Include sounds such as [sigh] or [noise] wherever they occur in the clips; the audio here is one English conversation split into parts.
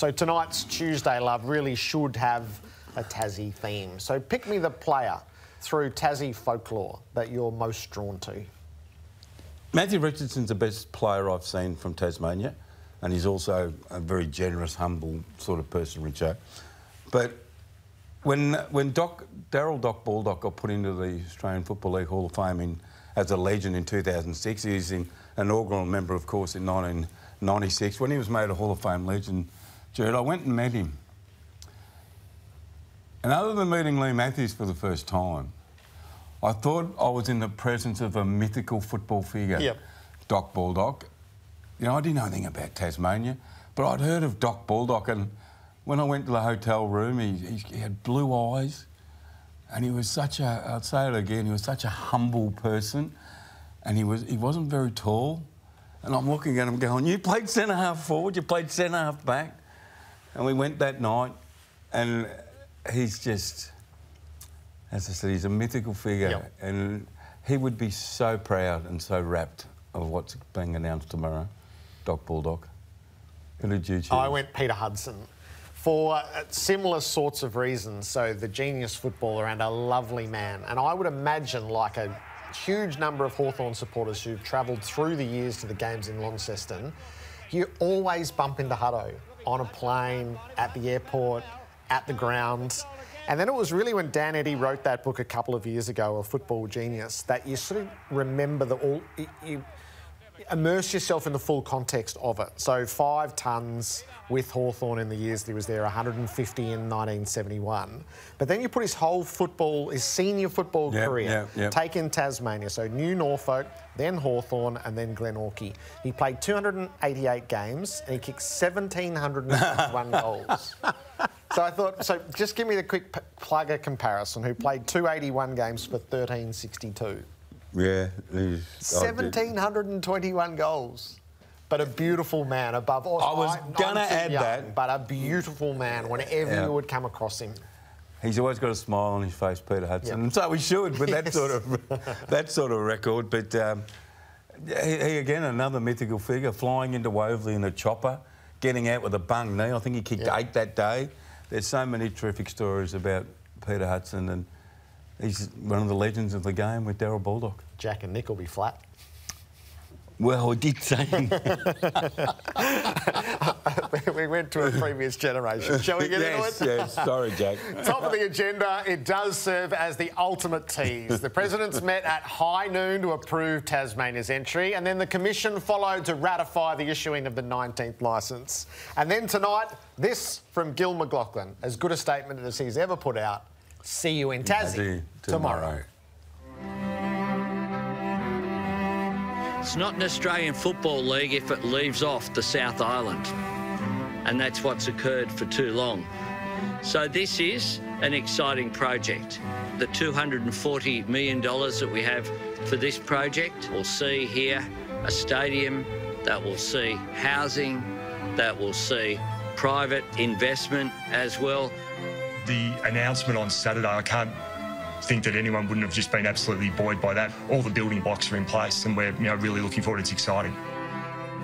So tonight's Tuesday Love really should have a Tassie theme. So pick me the player through Tassie folklore that you're most drawn to. Matthew Richardson's the best player I've seen from Tasmania, and he's also a very generous, humble sort of person, Richo. But when when Doc Darryl Doc Baldock got put into the Australian Football League Hall of Fame in, as a legend in 2006, he was an inaugural member, of course, in 1996. When he was made a Hall of Fame legend, Jared, I went and met him. And other than meeting Leigh Matthews for the first time, I thought I was in the presence of a mythical football figure, Yep. Doc Baldock. You know, I didn't know anything about Tasmania, but I'd heard of Doc Baldock, and when I went to the hotel room, he, he, he had blue eyes, and he was such a, I'll say it again, he was such a humble person, and he, was, he wasn't very tall. And I'm looking at him going, you played centre half forward, you played centre half back. And we went that night, and he's just, as I said, he's a mythical figure, Yep. and he would be so proud and so rapt of what's being announced tomorrow, Doc Baldock. Who did you choose? I went Peter Hudson for uh, similar sorts of reasons. So the genius footballer and a lovely man. And I would imagine like a huge number of Hawthorn supporters who've travelled through the years to the games in Launceston, you always bump into Huddo on a plane, at the airport, at the ground. And then it was really when Dan Eddy wrote that book a couple of years ago, A Football Genius, that you sort of remember the all. You, you immerse yourself in the full context of it. So five tons with Hawthorn in the years that he was there, 150 in 1971. But then you put his whole football, his senior football Yep, career, yep, yep. take in Tasmania. So New Norfolk, then Hawthorn, and then Glenorchy. He played 288 games and he kicked 1,701 [laughs] goals. So I thought, so just give me the quick p- plugger comparison. Who played 281 games for 1362? Yeah. he's- 1,721 goals. But a beautiful man above all. I was I'm gonna too add young, that. But a beautiful man whenever Yeah. you would come across him. He's always got a smile on his face, Peter Hudson, Yep. and so we should with that sort of [laughs] that sort of record. But um, he, he again another mythical figure, flying into Waverley in a chopper, getting out with a bung knee. I think he kicked Yep. eight that day. There's so many terrific stories about Peter Hudson, and he's one of the legends of the game with Darryl Baldock. Jack and Nick will be flat. Well, I did say. [laughs] we went to a previous generation. Shall we get yes, into it? yes. Sorry, Jack. [laughs] Top of the agenda, it does serve as the ultimate tease. The presidents [laughs] met at high noon to approve Tasmania's entry, and then the commission followed to ratify the issuing of the 19th licence. And then tonight, this from Gil McLachlan, as good a statement as he's ever put out. See you in Tassie, tomorrow. It's not an Australian Football League if it leaves off the South Island. And that's what's occurred for too long. So this is an exciting project. The $240 million that we have for this project will see here a stadium that will see housing, that will see private investment as well. The announcement on Saturday, I can't think that anyone wouldn't have just been absolutely buoyed by that. All the building blocks are in place, and we're you know really looking forward. It's exciting.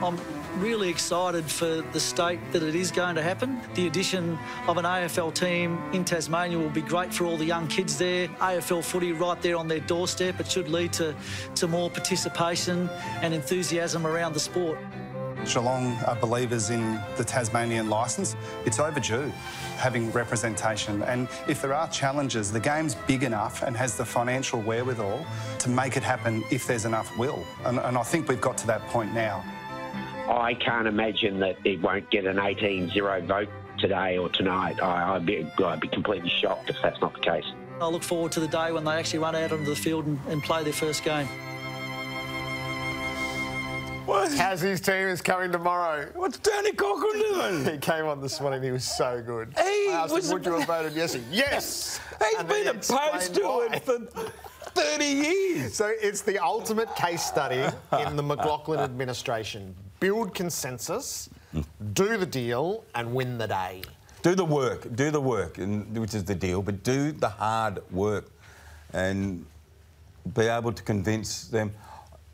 I'm really excited for the state that it is going to happen. The addition of an AFL team in Tasmania will be great for all the young kids there. AFL footy right there on their doorstep. It should lead to, to more participation and enthusiasm around the sport. Geelong are believers in the Tasmanian licence. It's overdue having representation. And if there are challenges, the game's big enough and has the financial wherewithal to make it happen if there's enough will. And, and I think we've got to that point now. I can't imagine that it won't get an 18-0 vote today or tonight. I, I'd, be, I'd be completely shocked if that's not the case. I look forward to the day when they actually run out onto the field and, and play their first game. Tassie's team is coming tomorrow. What's Danny Cochran doing? He came on this morning, he was so good. He I asked was him, would a- you have voted yes? Yes! He's And been he opposed explained to why. it for 30 years. So it's the ultimate case study in the McLachlan administration. Build consensus, do the deal, and win the day. Do the work, do the work, and, which is the deal, but do the hard work and be able to convince them.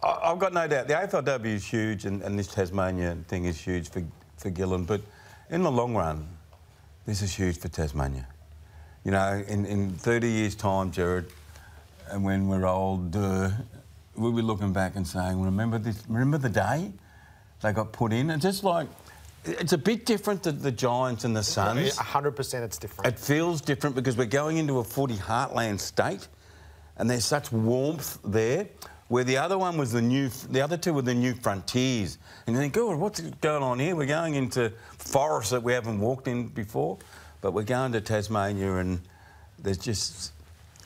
I, I've got no doubt the AFLW is huge and, and this Tasmania thing is huge for, for Gillon, but in the long run, this is huge for Tasmania. You know, in, in 30 years' time, Jared, and when we're old, uh, we'll be looking back and saying, remember this? Remember the day they got put in? And just like, it's a bit different to the Giants and the Suns. 100% it's different. It feels different because we're going into a footy heartland state, and there's such warmth there. Where the other one was the new, the other two were the new frontiers, and you think, "God, what's going on here? We're going into forests that we haven't walked in before." But we're going to Tasmania, and there's just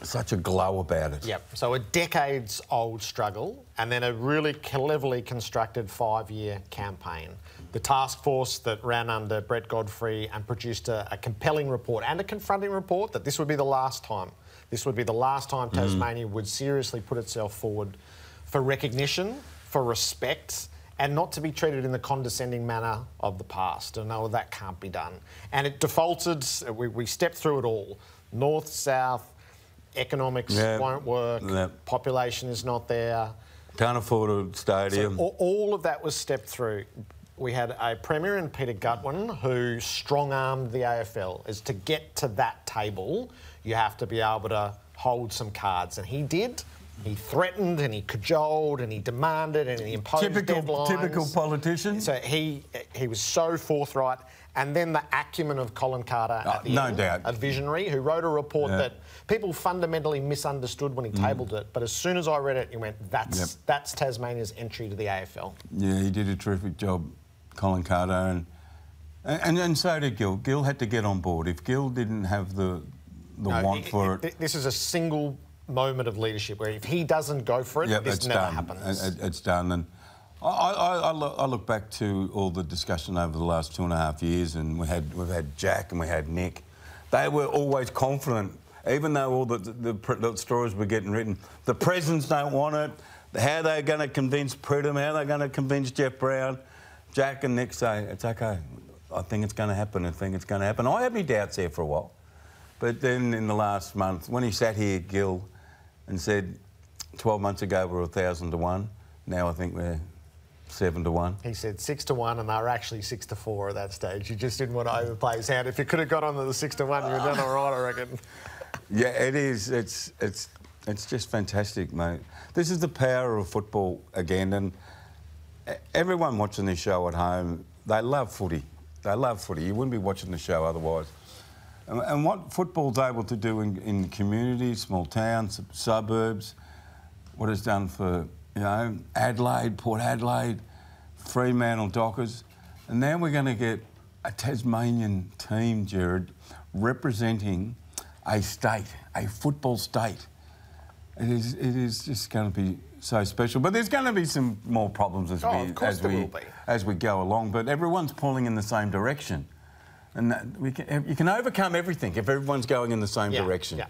such a glow about it. Yep. So a decades old struggle and then a really cleverly constructed five year campaign. The task force that ran under Brett Godfrey and produced a, a, compelling report and a confronting report that this would be the last time. This would be the last time mm. Tasmania would seriously put itself forward for recognition, for respect, and not to be treated in the condescending manner of the past. And no, that can't be done. And it defaulted, we, we stepped through it all north, south, economics yep. won't work, yep. population is not there. Can't afford a stadium. So all of that was stepped through. We had a Premier in Peter Gutwein who strong armed the AFL. Is to get to that table, you have to be able to hold some cards. And he did. He threatened and he cajoled and he demanded and he imposed typical, deadlines. Typical politician. So he he was so forthright. And then the acumen of Colin Carter oh, no end, doubt. a visionary who wrote a report yeah. that people fundamentally misunderstood when he mm. tabled it. But as soon as I read it, he went, "That's yep. that's Tasmania's entry to the AFL." Yeah, he did a terrific job, Colin Carter, and and, and so did Gil. Gil had to get on board. If Gil didn't have the the no, want it, for it, this is a single moment of leadership where if he doesn't go for it, yep, this never done. happens. It, it's done. And I, I, I, look, I, look, back to all the discussion over the last two and a half years, and we had we've had Jack and we had Nick. They were always confident, even though all the, the, the stories were getting written. The presidents don't want it. How they're going to convince Pridham, how they're going to convince Jeff Browne? Jack and Nick say it's okay. I think it's going to happen. I think it's going to happen. I had my doubts there for a while, but then in the last month, when he sat here, Gil and said 12 months ago we were 1,000 to 1. Now I think we're 7 to 1. He said 6 to 1 and they were actually 6 to 4 at that stage. You just didn't want to overplay his hand. If you could have got on to the 6 to 1, you'd have done all right, I reckon. [laughs] Yeah, it is. It's, it's, it's just fantastic, mate. This is the power of football again. And everyone watching this show at home, they love footy. They love footy. You wouldn't be watching the show otherwise. And, and what football's able to do in, in communities, small towns, suburbs, what it's done for, you know, Adelaide, Port Adelaide, Fremantle, Dockers. And now we're going to get a Tasmanian team, Jared, representing a state, a football state. It is, it is just going to be so special. But there's going to be some more problems as oh, we as we as we go along. But everyone's pulling in the same direction. And that, we can, you can overcome everything if everyone's going in the same yeah, direction. Yeah.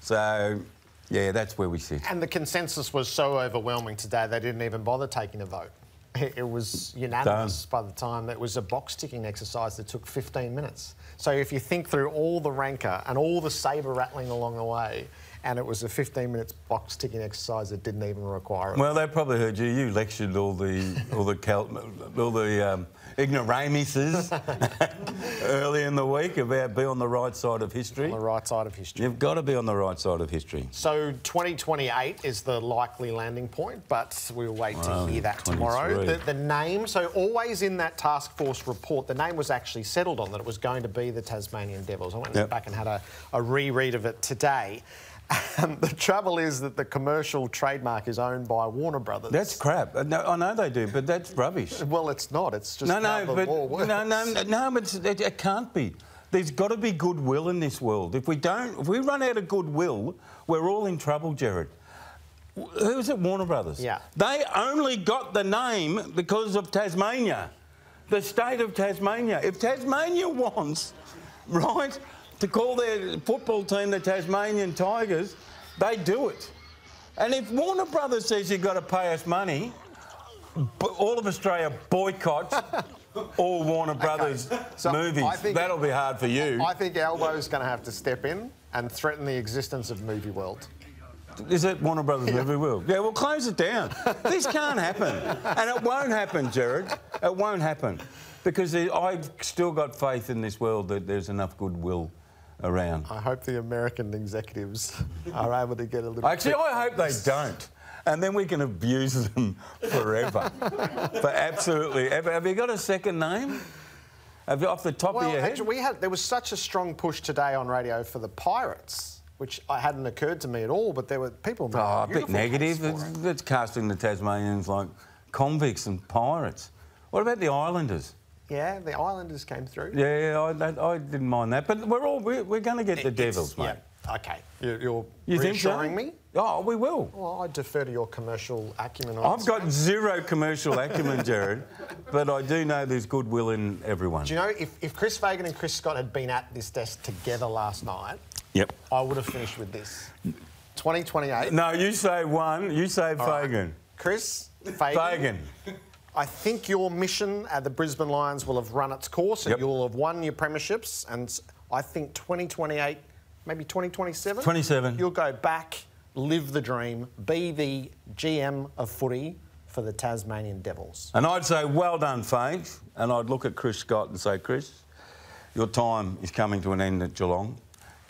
So, yeah, that's where we sit. And the consensus was so overwhelming today, they didn't even bother taking a vote. [laughs] It was unanimous Done. by the time it was a box ticking exercise that took 15 minutes. So if you think through all the rancor and all the sabre rattling along the way, and it was a 15 minutes box ticking exercise that didn't even require it. Well, they probably heard you. You lectured all the all the Cal- all the um, ignoramuses [laughs] early in the week about be on the right side of history. On the right side of history. You've got to be on the right side of history. So 2028 is the likely landing point, but we'll wait to hear that tomorrow. The, the, name, so always in that task force report, the name was actually settled on that it was going to be the Tasmanian Devils. I went yep. back and had a, a reread of it today. And the trouble is that the commercial trademark is owned by Warner Brothers. That's crap. Uh, no, I know they do, but that's rubbish. Well, it's not. It's just no, no, but no, no, no, but it, it can't be. There's got to be goodwill in this world. If we don't, if we run out of goodwill, we're all in trouble, Jared. Who's it? Warner Brothers. Yeah. They only got the name because of Tasmania, the state of Tasmania. If Tasmania wants, [laughs] right, to call their football team the Tasmanian Tigers, they do it. And if Warner Brothers says you've got to pay us money, all of Australia boycotts [laughs] all Warner Brothers okay. so movies. Think, That'll be hard for you. I think Albo's going to have to step in and threaten the existence of Movie World. Is it Warner Brothers Movie World? Yeah, well, close it down. this can't happen. And it won't happen, Jared. it won't happen because I've still got faith in this world that there's enough goodwill around. I hope the American executives are able to get a little. Actually, I hope they don't. And then we can abuse them [laughs] forever. For absolutely ever. Have you got a second name? Have you off the top Well, of your head? actually, we had there was such a strong push today on radio for the Pirates, which I hadn't occurred to me at all. But there were people. Oh, a bit negative. It's, it. it's casting the Tasmanians like convicts and pirates. What about the Islanders? Yeah, the Islanders came through. Yeah, I, that, I didn't mind that. But we're all we're, we're going to get the Devils, mate. Yeah. Okay. You're, you're You think so? reassuring me. Oh, we will. Well, I defer to your commercial acumen. I've got zero commercial acumen, Jared, [laughs] but I do know there's goodwill in everyone. Do you know if, if Chris Fagan and Chris Scott had been at this desk together last night, Yep. I would have finished with this. 2028. No, you say one, you say All right. Fagan. Chris Fagan. Fagan. [laughs] I think your mission at the Brisbane Lions will have run its course and Yep. you'll have won your premierships. And I think 2028, maybe 2027. 27. You'll go back, live the dream, be the GM of footy for the Tasmanian Devils. And I'd say, well done, Fags. And I'd look at Chris Scott and say, Chris, your time is coming to an end at Geelong.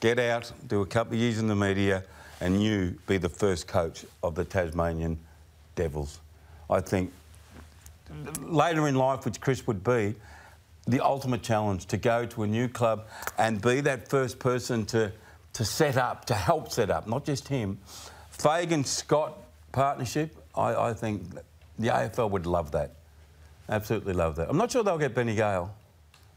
Get out, do a couple of years in the media, and you be the first coach of the Tasmanian Devils. I think later in life, which Chris would be, the ultimate challenge to go to a new club and be that first person to, to set up, to help set up, not just him. Fagan Scott partnership, I, I think the AFL would love that. Absolutely love that. I'm not sure they'll get Benny Gale.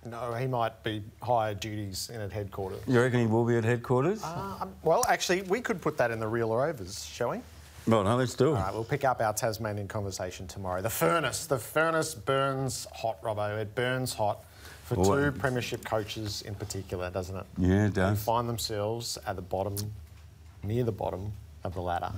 No, he might be higher duties in at headquarters. You reckon he will be at headquarters? Um, well, actually, we could put that in the real or overs, shall we? Well, no, let's do it. All right, we'll pick up our Tasmanian conversation tomorrow. The furnace, the furnace burns hot, Robbo. It burns hot for Boy. two premiership coaches in particular, doesn't it? Yeah, it Who does. find themselves at the bottom, near the bottom of the ladder.